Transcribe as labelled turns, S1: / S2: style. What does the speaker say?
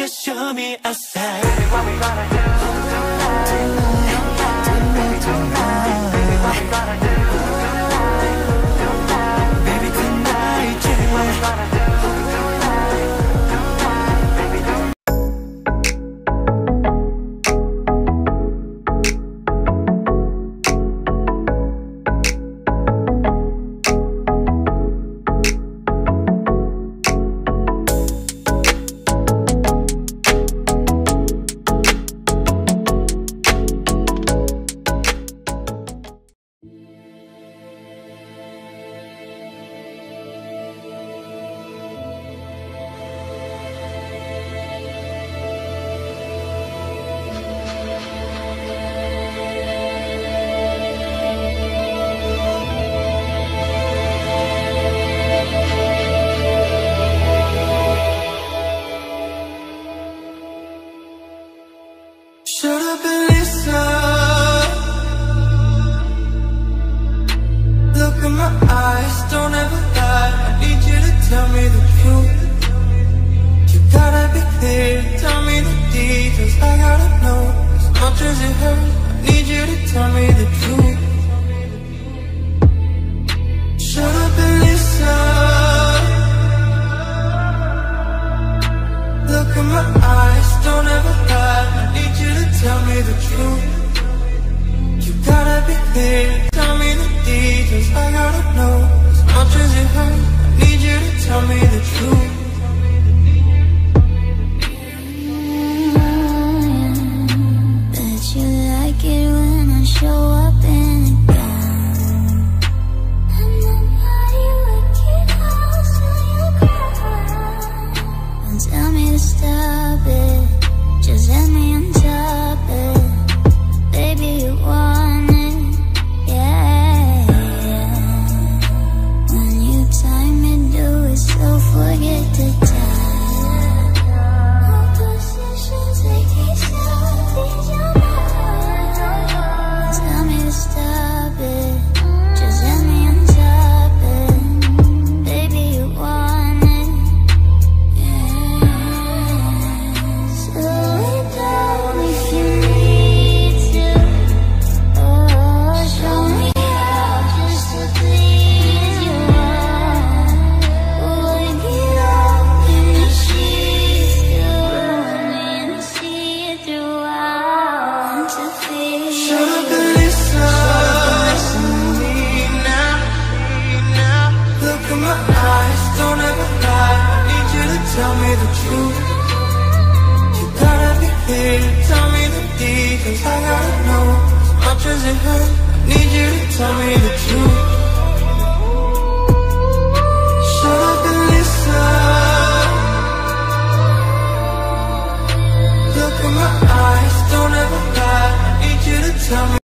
S1: just show me a sign. Baby, what we gonna do eyes, don't ever lie. I need you to tell me the truth. You gotta be clear, tell me the details. I gotta know as much as it hurts. I need you to tell me the truth. Shut up and listen. Look in my eyes, don't ever lie. I need you to tell me the truth. Show don't ever lie. I need you to tell me the truth.
S2: You gotta be here, tell me the details. I gotta know as much as it hurts. I need you to tell me the truth.
S1: Shut up and listen Look in my eyes, don't ever lie. I need you to tell me